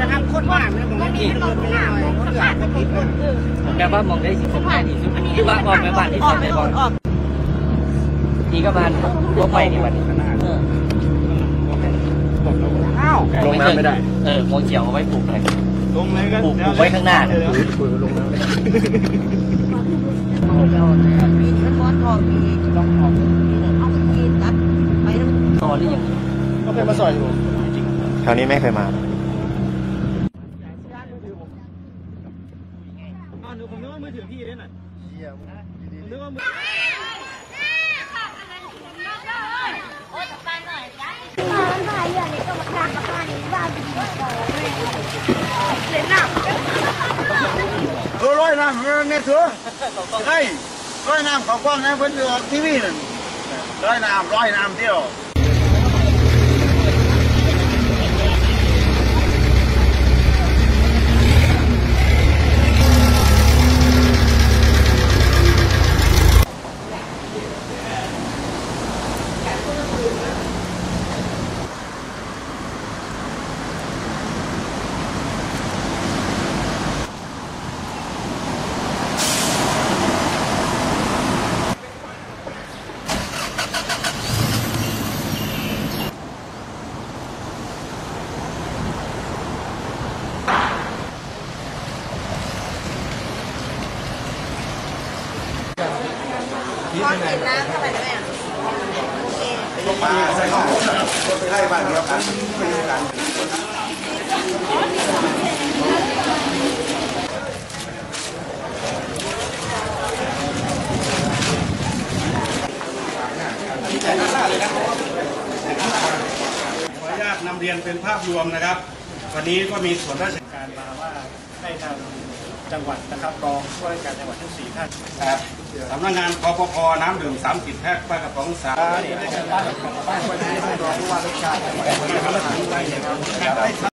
ไปทำคนบ้านนะผมไม่มีรถไม่ได้เขาเหลือคนติดเลยแปลว่ามองได้สิคนง่ายดีสุดคือว่าออกไปบ้านที่อสออกงไปไปก่ก่ออนนออกอีกก็บ้านพวกไปนี่วันนี้อ้าวลงน้ำไม่ได้ เออโมเขียวเอาไว้ปลูกเลยลงเลยก็ปลูกปลูกไว้ข้างหน้าเนี่ยคุยลงน้ำไม่ได้มีมันร้อนออกมีลองออกเอาไปกินตัดไปทั้งตอนนี้ยังก็เป็นมาซอยอยู่แถวนี้ไม่เคยมา อ๋อหนูผมนึกว่ามือถือพี่ด้วยน่ะนึกว่ามือเออร้อยน้ำเนี่ยเถอะใช่ร้อยน้ำของกว้างนะเพิ่นออกทีวีนั่นร้อยน้ำร้อยน้ำเดียว พ่อกินน้ำเข้าไปได้ไหมอะโอเคลงมาใส่ข้าไปไล้บ้านเดียวกันไปดูกันขออนุญาตนำเรียนเป็นภาพรวมนะครับ วันนี้ก็มีส่วนราชการมาว่าให้ทาง จังหวัดนะครับรองผู้ว่าราชการจังหวัดทั้งสี่ท่านครับสำนักงานคอปพน้ำดื่ม30แพ็คปลากระป๋องสาม